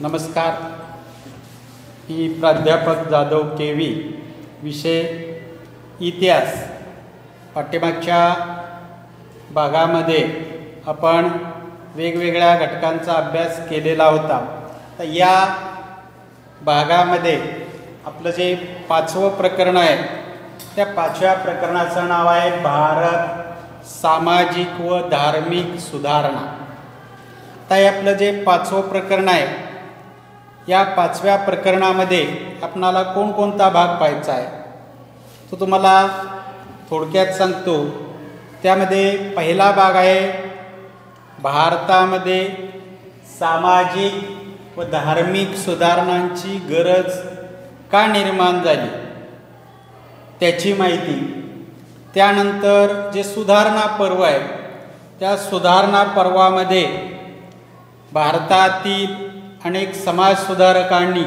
नमस्कार. मी प्राध्यापक जाधव केवी विषय इतिहास. पाठीमागच्या भागामध्ये आपण वेगवेगळ्या घटकांचा अभ्यास केलेला होता. तर या भागामध्ये आपलं जे पाचवं प्रकरण आहे त्या पाचव्या प्रकरणाचं नाव आहे भारत सामाजिक व धार्मिक सुधारणा. आता हे आपलं जे पाचवं प्रकरण आहे या पाचव्या प्रकरणामध्ये आपणाला कोणकोणता भाग पाहायचा आहे? तो तुम्हाला थोडक्यात सांगतो. त्यामध्ये पहिला भाग आहे भारतामध्ये सामाजिक व धार्मिक सुधारणांची गरज का निर्माण झाली? त्याची माहिती. त्यानंतर जे सुधारणा पर्व आहे त्या सुधारणा पर्वामध्ये भारतातील अनेक समाजसुधारकांनी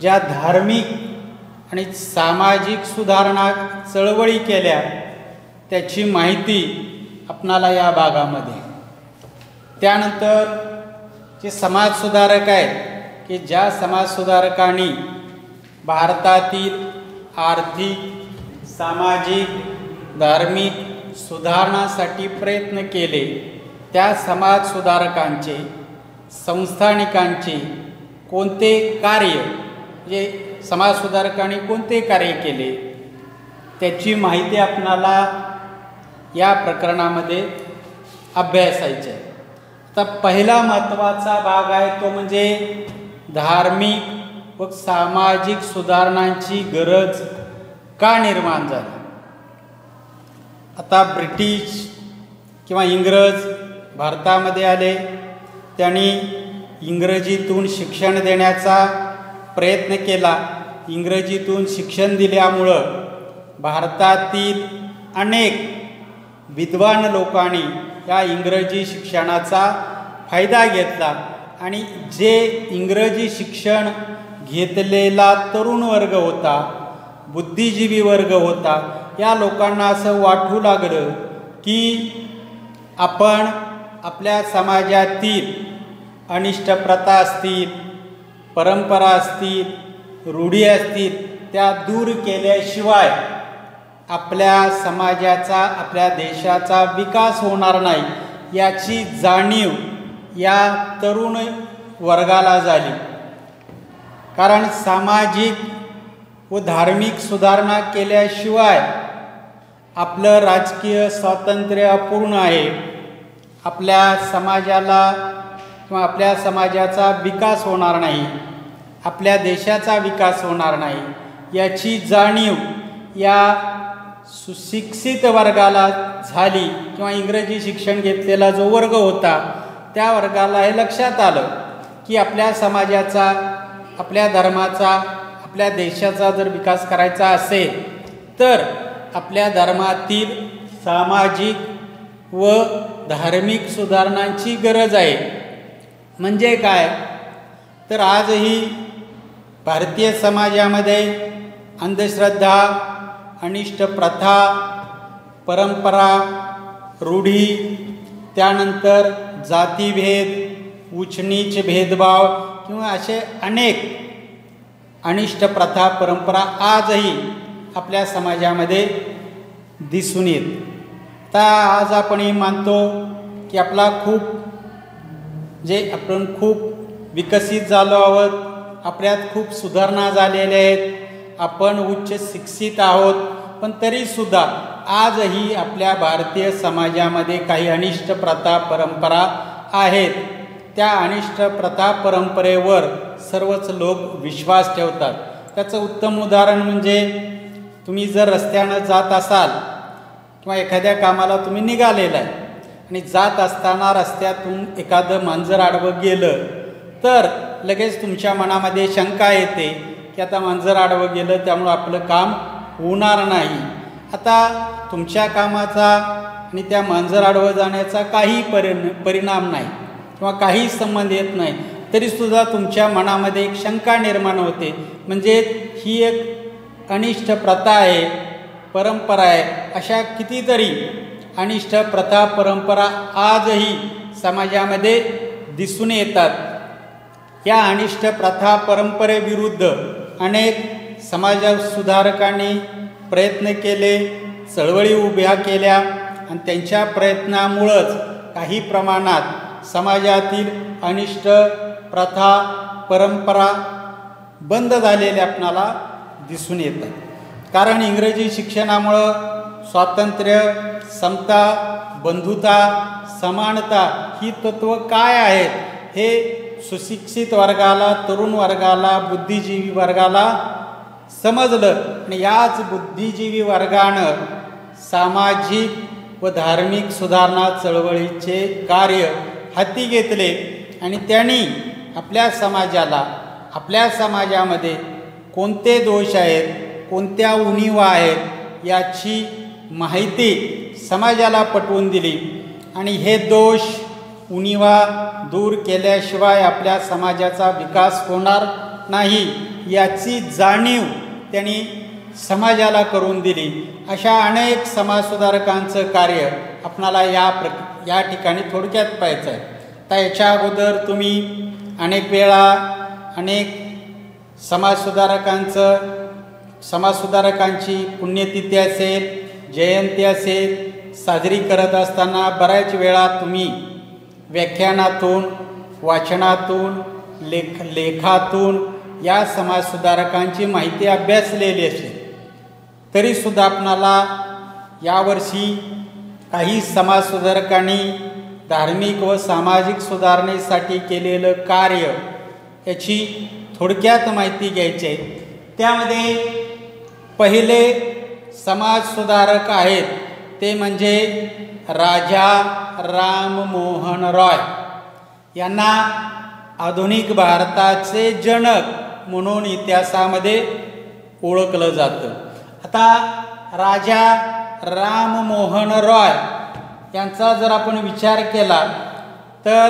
ज्या धार्मिक आणि सामाजिक सुधारणा चळवळी केल्या त्याची माहिती आपणाला या भागामध्ये. त्यानंतर जे समाजसुधारक आहेत की ज्या समाजसुधारकांनी भारतातील आर्थिक सामाजिक धार्मिक सुधारणासाठी प्रयत्न केले त्या समाजसुधारकांचे संस्थानिकांची कोणते कार्य जे समाजसुधारकांनी कोणते कार्य केले त्याची माहिती आपणाला या प्रकरणामध्ये अभ्यासायची आहे. आता पहिला महत्त्वाचा भाग आहे तो म्हणजे धार्मिक व सामाजिक सुधारणांची गरज का निर्माण झाली? आता ब्रिटिश किंवा इंग्रज भारतामध्ये आले त्यांनी इंग्रजीतून शिक्षण देण्याचा प्रयत्न केला. इंग्रजीतून शिक्षण दिल्यामुळं भारतातील अनेक विद्वान लोकांनी या इंग्रजी शिक्षणाचा फायदा घेतला आणि जे इंग्रजी शिक्षण घेतलेला तरुण वर्ग होता बुद्धिजीवी वर्ग होता या लोकांना असं वाटू लागलं की आपण आपल्या समाजातील अनिष्ट प्रथा असतील परंपरा असतील रूढी असतील त्या दूर केल्याशिवाय आपल्या समाजाचा आपल्या देशाचा विकास होणार नाही याची जाणीव या तरुण वर्गाला झाली. कारण सामाजिक व धार्मिक सुधारणा केल्याशिवाय आपलं राजकीय स्वातंत्र्य अपूर्ण आहे. आपल्या समाजाला किंवा आपल्या समाजाचा विकास होणार नाही आपल्या देशाचा विकास होणार नाही याची जाणीव या सुशिक्षित वर्गाला झाली किंवा इंग्रजी शिक्षण घेतलेला जो वर्ग होता त्या वर्गाला हे लक्षात आलं की आपल्या समाजाचा आपल्या धर्माचा आपल्या देशाचा जर विकास करायचा असेल तर आपल्या धर्मातील सामाजिक व धार्मिक सुधारणांची गरज आहे. म्हणजे काय? तर आजही भारतीय समाजामध्ये अंधश्रद्धा अनिष्ट प्रथा परंपरा रूढी त्यानंतर जातीभेद उचनीच भेदभाव किंवा असे अनेक अनिष्ट प्रथा परंपरा आजही आपल्या समाजामध्ये दिसून येत. तर आज आपण हे मानतो की आपला खूप जे आपण खूप विकसित झालो आहोत आपल्यात खूप सुधारणा झालेल्या आहेत. आपण उच्च शिक्षित आहोत पण तरीसुद्धा आजही आपल्या भारतीय समाजामध्ये काही अनिष्ट प्रथा परंपरा आहेत. त्या अनिष्ट प्रथा परंपरेवर सर्वच लोक विश्वास ठेवतात. त्याचं उत्तम उदाहरण म्हणजे तुम्ही जर रस्त्यानं जात असाल किंवा एखाद्या कामाला तुम्ही निघालेला आहे आणि जात असताना रस्त्यातून एखादं मांजर आडवं गेलं तर लगेच तुमच्या मनामध्ये शंका येते की आता मांजर आडवं गेलं त्यामुळं आपलं काम होणार नाही. आता तुमच्या कामाचा आणि त्या मांजर आडवं जाण्याचा काही परिण परिणाम नाही किंवा काही संबंध येत नाही तरीसुद्धा तुमच्या मनामध्ये एक शंका निर्माण होते. म्हणजे ही एक अनिष्ट प्रथा आहे परंपरा आहे अशा कितीतरी अनिष्ट प्रथा परंपरा आजही समाजामध्ये दिसून येतात. या अनिष्ट प्रथा परंपरेविरुद्ध अनेक समाजसुधारकांनी प्रयत्न केले चळवळी उभ्या केल्या आणि त्यांच्या प्रयत्नामुळंच काही प्रमाणात समाजातील अनिष्ट प्रथा परंपरा बंद झालेल्या आपणाला दिसून येतात. कारण इंग्रजी शिक्षणामुळं स्वातंत्र्य समता बंधुता समानता ही तत्त्व काय आहेत? हे सुशिक्षित वर्गाला तरुण वर्गाला बुद्धिजीवी वर्गाला समजलं. आणि याच बुद्धिजीवी वर्गानं सामाजिक व धार्मिक सुधारणा चळवळीचे कार्य हाती घेतले. आणि त्यांनी आपल्या समाजाला आपल्या समाजामध्ये कोणते दोष आहेत कोणत्या उणीवा आहेत याची माहिती समाजाला पटवून दिली. आणि हे दोष उणिवा दूर केल्याशिवाय आपल्या समाजाचा विकास होणार नाही याची जाणीव त्यांनी समाजाला करून दिली. अशा अनेक समाजसुधारकांचं कार्य आपणाला या प्र या ठिकाणी थोडक्यात पाहायचं आहे तर याच्या अगोदर तुम्ही अनेक वेळा अनेक समाजसुधारकांचं समाजसुधारकांची पुण्यतिथी असेल जयंती असेल साजरी करत असताना बऱ्याच वेळा तुम्ही व्याख्यानातून वाचनातून लेख लेखातून या समाजसुधारकांची माहिती अभ्यासलेली असेल. तरीसुद्धा आपणाला यावर्षी काही समाजसुधारकांनी धार्मिक व सामाजिक सुधारणेसाठी केलेलं कार्य याची थोडक्यात माहिती घ्यायची आहे. त्यामध्ये पहिले समाजसुधारक आहेत ते म्हणजे राजा राममोहन रॉय. यांना आधुनिक भारताचे जनक म्हणून इतिहासामध्ये ओळखलं जातं. आता राजा राममोहन रॉय यांचा जर आपण विचार केला तर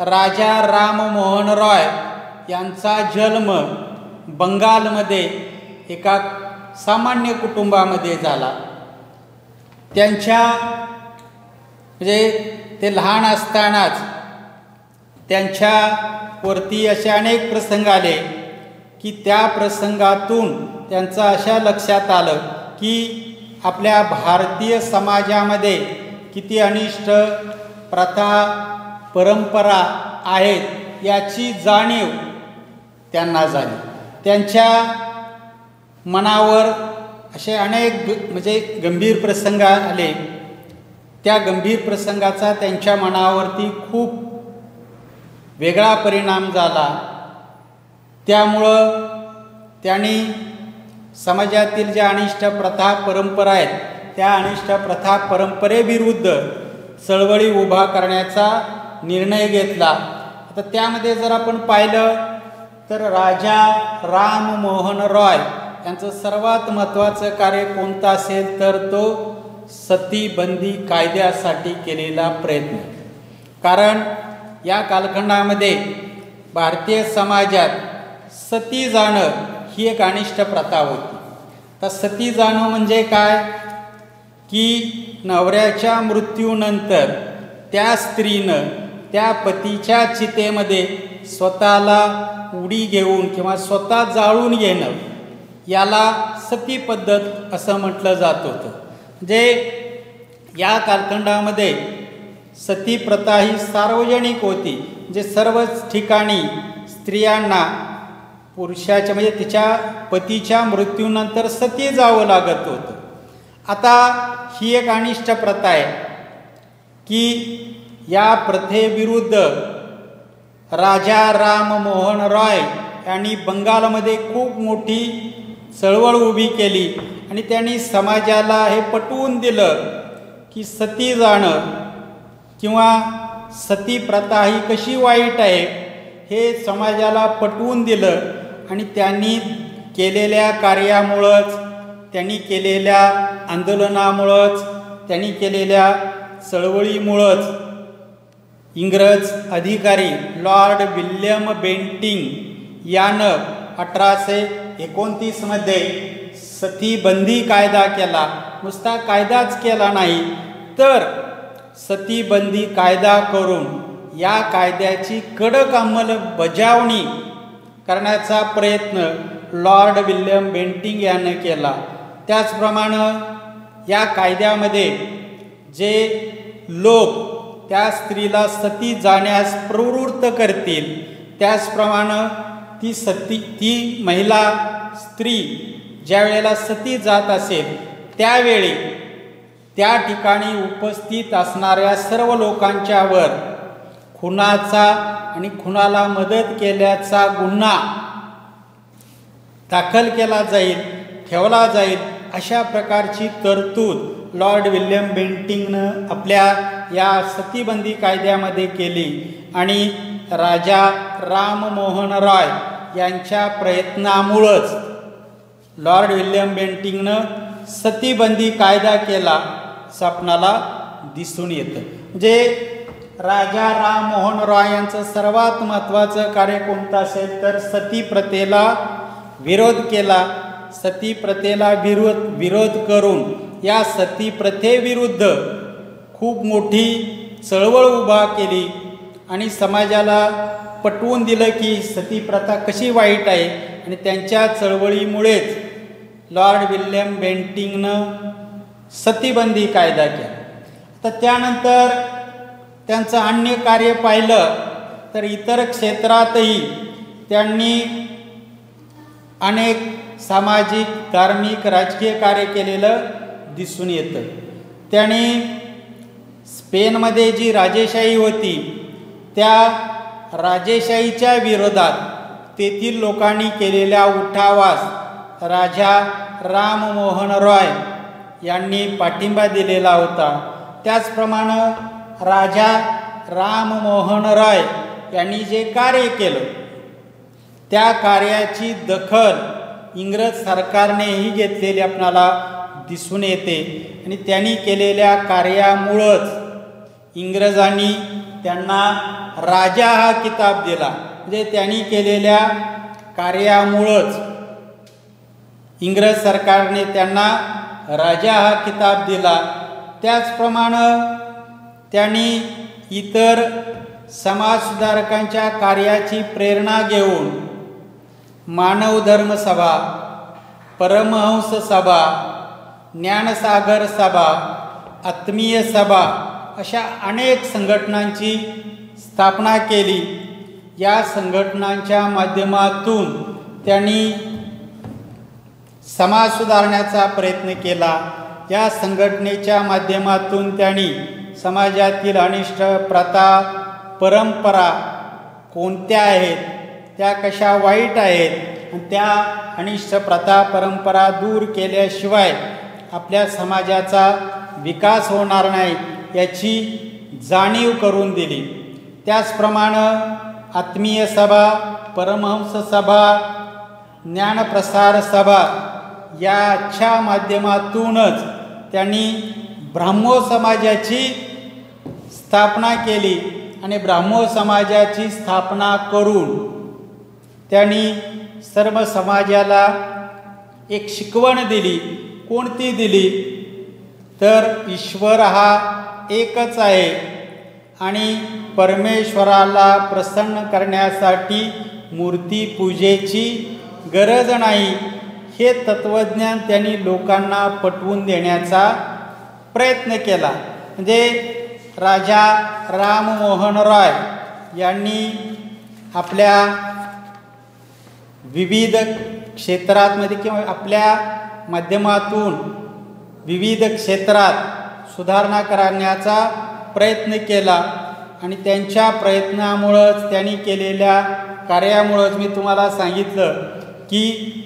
राजा राममोहन रॉय यांचा जन्म बंगालमध्ये एका सामान्य कुटुंबामध्ये झाला. त्यांच्या म्हणजे ते लहान असतानाच त्यांच्यावरती असे अनेक प्रसंग आले की त्या प्रसंगातून त्यांचं अशा लक्षात आलं की आपल्या भारतीय समाजामध्ये किती अनिष्ट प्रथा परंपरा आहेत याची जाणीव त्यांना झाली. त्यांच्या मनावर असे अनेक म्हणजे गंभीर प्रसंग आले. त्या गंभीर प्रसंगाचा त्यांच्या मनावरती खूप वेगळा परिणाम झाला. त्यामुळं त्यांनी समाजातील ज्या अनिष्ट प्रथा परंपरा आहेत त्या अनिष्ट प्रथा परंपरेविरुद्ध चळवळी उभा करण्याचा निर्णय घेतला. आता त्यामध्ये जर आपण पाहिलं तर राजा राममोहन रॉय यांचं सर्वात महत्त्वाचं कार्य कोणतं असेल तर तो सतीबंदी कायद्यासाठी केलेला प्रयत्न. कारण या कालखंडामध्ये भारतीय समाजात सती जाणं ही एक अनिष्ट प्रथा होती. तर सती जाणं म्हणजे काय? की नवऱ्याच्या मृत्यूनंतर त्या स्त्रीनं त्या पतीच्या चितेमध्ये स्वतःला उडी घेऊन किंवा स्वतः जाळून घेणं याला सती पद्धत असं म्हटलं जात होतं. म्हणजे या कालखंडामध्ये सती प्रथा ही सार्वजनिक होती. जे सर्वच ठिकाणी स्त्रियांना पुरुषाच्या म्हणजे तिच्या पतीच्या मृत्यूनंतर सती जावं लागत होतं. आता ही एक अनिष्ट प्रथा आहे की या प्रथेविरुद्ध राजा राममोहन रॉय यांनी बंगालमध्ये खूप मोठी चळवळ उभी केली आणि त्यांनी समाजाला हे पटवून दिलं की सती जाणं किंवा सती प्रथा ही कशी वाईट आहे हे समाजाला पटवून दिलं आणि त्यांनी केलेल्या कार्यामुळंच त्यांनी केलेल्या आंदोलनामुळंच त्यांनी केलेल्या चळवळीमुळंच इंग्रज अधिकारी लॉर्ड विल्यम बेंटिंग यानं अठराशे एकोणतीसमध्ये सतीबंदी कायदा केला. नुसता कायदाच केला नाही तर सतीबंदी कायदा करून या कायद्याची कडक अंमलबजावणी करण्याचा प्रयत्न लॉर्ड विल्यम बेंटिंग यानं केला. त्याचप्रमाणे या कायद्यामध्ये जे लोक त्या स्त्रीला सती जाण्यास प्रवृत्त करतील त्याचप्रमाणे ती सती ती महिला स्त्री ज्या वेळेला सती जात असेल त्यावेळी त्या ठिकाणी उपस्थित असणाऱ्या सर्व लोकांच्यावर खुनाचा आणि खुनाला मदत केल्याचा गुन्हा दाखल केला जाईल ठेवला जाईल अशा प्रकारची तरतूद लॉर्ड विल्यम बेंटिंगनं आपल्या या सतीबंदी कायद्यामध्ये केली आणि राजा राममोहन रॉय यांच्या प्रयत्नामुळंच लॉर्ड विल्यम बेंटिंगनं सतीबंदी कायदा केला स्वप्नाला दिसून येतं. म्हणजे राजा राममोहन रॉय यांचं सर्वात महत्त्वाचं कार्य कोणतं असेल तर सती प्रथेला विरोध केला. सती प्रथेला विरोध विरोध करून या सती प्रथेविरुद्ध खूप मोठी चळवळ उभा केली. आणि समाजाला पटवून दिलं की सती प्रथा कशी वाईट आहे आणि त्यांच्या चळवळीमुळेच लॉर्ड विल्यम बेंटिंगनं सतीबंदी कायदा केला. तर त्यानंतर त्यांचं अन्य कार्य पाहिलं तर इतर क्षेत्रातही त्यांनी अनेक सामाजिक धार्मिक राजकीय कार्य केलेलं दिसून येतं. त्यांनी स्पेनमध्ये जी राजेशाही होती त्या राजेशाहीच्या विरोधात तेथील लोकांनी केलेल्या उठावास राजा राममोहन रॉय यांनी पाठिंबा दिलेला होता. त्याचप्रमाणे राजा राममोहन रॉय यांनी जे कार्य केलं त्या कार्याची दखल इंग्रज सरकारनेही घेतलेली आपणाला दिसून येते आणि त्यांनी केलेल्या कार्यामुळंच इंग्रजांनी त्यांना राजा हा किताब दिला. म्हणजे त्यांनी केलेल्या कार्यामुळंच इंग्रज सरकारने त्यांना राजा हा किताब दिला. त्याचप्रमाणे त्यांनी इतर समाजसुधारकांच्या कार्याची प्रेरणा घेऊन मानवधर्म सभा परमहंस सभा ज्ञानसागर सभा आत्मीय सभा अशा अनेक संघटनांची स्थापना केली. या संघटनांच्या माध्यमातून त्यांनी समाज सुधारण्याचा प्रयत्न केला. या संघटनेच्या माध्यमातून त्यांनी समाजातील अनिष्ट प्रथा परंपरा कोणत्या आहेत त्या कशा वाईट आहेत आणि त्या अनिष्ट प्रथा परंपरा दूर केल्याशिवाय आपल्या समाजाचा विकास होणार नाही याची जाणीव करून दिली. त्याचप्रमाणे आत्मीय सभा परमहंस सभा ज्ञानप्रसार सभा याच्या माध्यमातूनच त्यांनी ब्राह्मो समाजाची स्थापना केली आणि ब्राह्मो समाजाची स्थापना करून त्यांनी सर्व समाजाला एक शिकवण दिली. कोणती दिली? तर ईश्वर हा एकच आहे आणि परमेश्वराला प्रसन्न करण्यासाठी मूर्तीपूजेची गरज नाही. हे तत्त्वज्ञान त्यांनी लोकांना पटवून देण्याचा प्रयत्न केला. म्हणजे राजा राममोहन रॉय यांनी आपल्या विविध क्षेत्रातमध्ये किंवा आपल्या माध्यमातून विविध क्षेत्रात सुधारणा करण्याचा प्रयत्न केला. आणि त्यांच्या प्रयत्नामुळंच त्यांनी केलेल्या कार्यामुळंच मी तुम्हाला सांगितलं की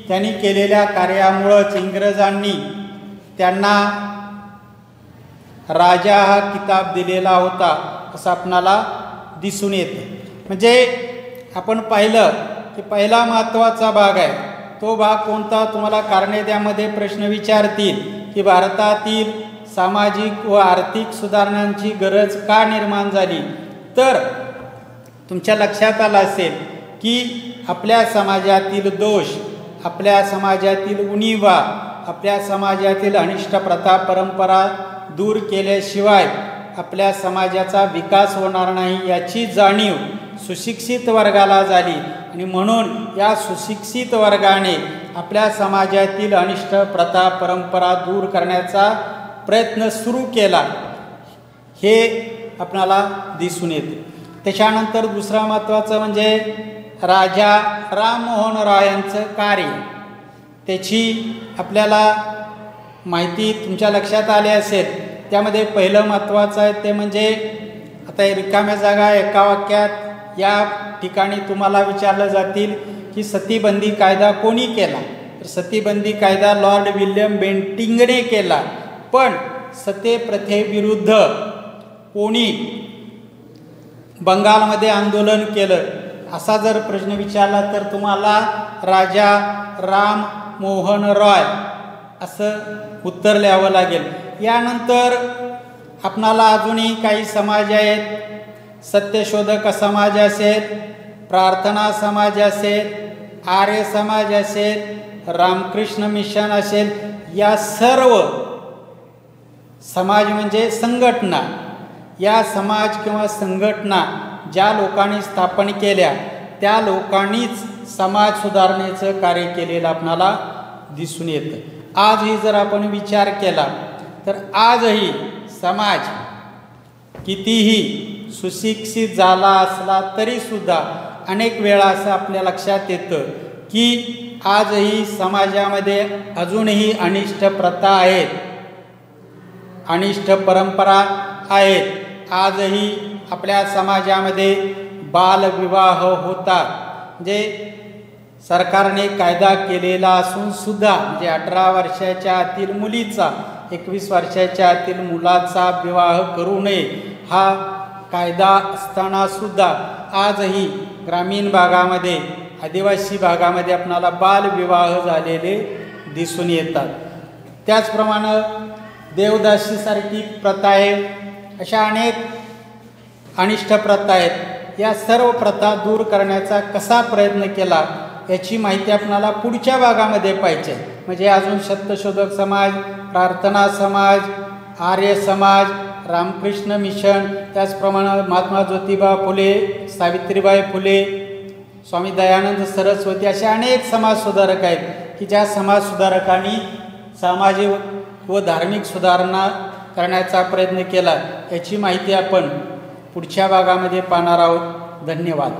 त्यांनी केलेल्या कार्यामुळंच इंग्रजांनी त्यांना राजा हा किताब दिलेला होता असं आपणाला दिसून येतं. म्हणजे आपण पाहिलं की पहिला महत्त्वाचा भाग आहे तो भाग कोणता तुम्हाला कारणे प्रश्न विचारतील की भारतातील सामाजिक व आर्थिक सुधारणांची गरज का निर्माण झाली? तर तुमच्या लक्षात आलं असेल की आपल्या समाजातील दोष आपल्या समाजातील उणीवा आपल्या समाजातील अनिष्ट प्रथा परंपरा दूर केल्याशिवाय आपल्या समाजाचा विकास होणार नाही याची जाणीव सुशिक्षित वर्गाला झाली. आणि म्हणून या सुशिक्षित वर्गाने आपल्या समाजातील अनिष्ट प्रथा परंपरा दूर करण्याचा प्रयत्न सुरू केला. हे आपणाला दिसून येते. त्याच्यानंतर दुसरा महत्त्वाचं म्हणजे राजा राममोहन राय यांचं कार्य. त्याची आपल्याला माहिती तुमच्या लक्षात आली असेल. त्यामध्ये पहिलं महत्त्वाचं आहे ते म्हणजे आता रिकाम्या जागा एका वाक्यात या ठिकाणी तुम्हाला विचारलं जातील की सतीबंदी कायदा कोणी केला? तर सतीबंदी कायदा लॉर्ड विल्यम बेंटिंगने केला. पण सते प्रथेविरुद्ध कोणी बंगालमध्ये आंदोलन केलं असा जर प्रश्न विचारला तर तुम्हाला राजा राम मोहन रॉय असं उत्तर लिहावं लागेल. यानंतर आपणाला अजूनही काही समाज आहेत सत्यशोधक समाज असेल प्रार्थना समाज असेल आर्य समाज असेल रामकृष्ण मिशन असेल या सर्व समाज म्हणजे संघटना. या समाज किंवा संघटना ज्या लोकांनी स्थापन केल्या त्या लोकांनीच समाज सुधारणेचं कार्य केलेलं आपणाला दिसून येतं. आजही जर आपण विचार केला तर आजही समाज कितीही सुशिक्षित झाला असला तरीसुद्धा अनेक वेळा असं आपल्या लक्षात येतं की आजही समाजामध्ये अजूनही अनिष्ट प्रथा आहेत अनिष्ट परंपरा आहेत. आजही आपल्या समाजामध्ये बालविवाह होतात. म्हणजे सरकारने कायदा केलेला असून सुद्धा म्हणजे अठरा वर्षाच्या आतील मुलीचा एकवीस वर्षाच्या आतील मुलाचा विवाह करू नये हा कायदा असतानासुद्धा आजही ग्रामीण भागामध्ये आदिवासी भागामध्ये आपणाला बालविवाह झालेले दिसून येतात. त्याचप्रमाणे देवदासीसारखी प्रथा आहे अशा अनेक अनिष्ट प्रथा आहेत. या सर्व प्रथा दूर करण्याचा कसा प्रयत्न केला याची माहिती आपणाला पुढच्या भागामध्ये पाहिजे. म्हणजे अजून सत्यशोधक समाज प्रार्थना समाज आर्य समाज रामकृष्ण मिशन त्याचप्रमाणे महात्मा ज्योतिबा फुले सावित्रीबाई फुले स्वामी दयानंद सरस्वती असे अनेक समाजसुधारक आहेत की ज्या समाजसुधारकांनी सामाजिक व धार्मिक सुधारणा करण्याचा प्रयत्न केला याची माहिती आपण पुढच्या भागामध्ये पाहणार आहोत. धन्यवाद.